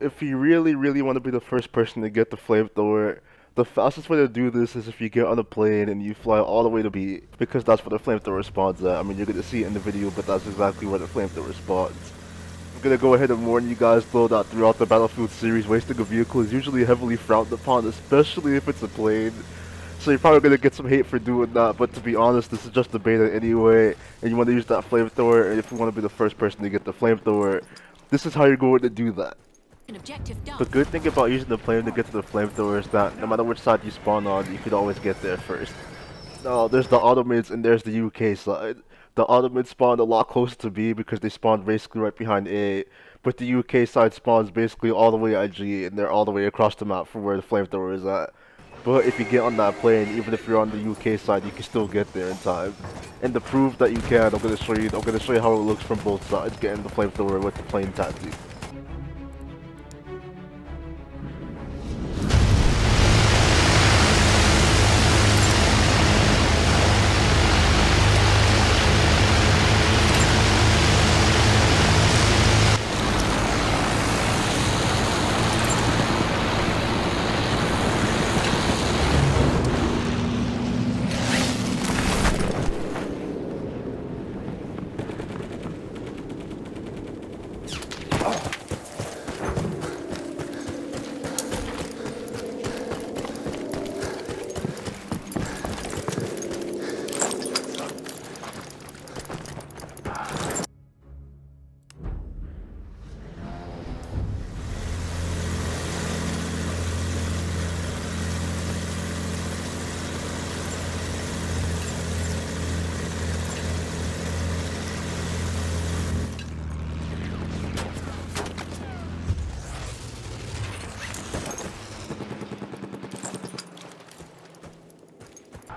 if you really, really want to be the first person to get the flamethrower, the fastest way to do this is if you get on a plane and you fly all the way to B, because that's where the flamethrower spawns at. I mean, you're gonna see it in the video, but that's exactly where the flamethrower spawns. I'm gonna go ahead and warn you guys though that throughout the Battlefield series, wasting a vehicle is usually heavily frowned upon, especially if it's a plane. So you're probably gonna get some hate for doing that, but to be honest, this is just a beta anyway, and you want to use that flamethrower, and if you want to be the first person to get the flamethrower, this is how you're going to do that. An objective done. The good thing about using the plane to get to the flamethrower is that no matter which side you spawn on, you could always get there first. Now, there's the Ottomans and there's the UK side. The Ottomans spawned a lot closer to B because they spawned basically right behind A, but the UK side spawns basically all the way at G, and they're all the way across the map from where the flamethrower is at. But if you get on that plane, even if you're on the UK side, you can still get there in time. And to prove that you can, I'm gonna show you. I'm gonna show you how it looks from both sides, getting the flamethrower with the plane tactic.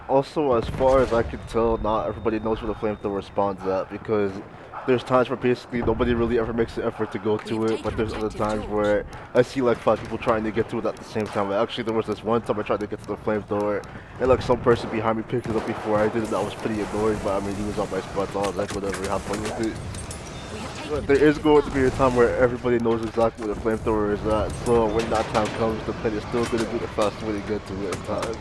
Also, as far as I can tell, not everybody knows where the flamethrower spawns at because there's times where basically nobody really ever makes an effort to go to it, but there's other times where I see like five people trying to get to it at the same time. Actually, there was this one time I tried to get to the flamethrower, and like some person behind me picked it up before I did it. That was pretty annoying, but I mean he was on my spot, so I was like, whatever, have fun with it. We have taken But there is going to be a time where everybody knows exactly where the flamethrower is at, so when that time comes, the plane is still going to be the fastest way to get to it in time.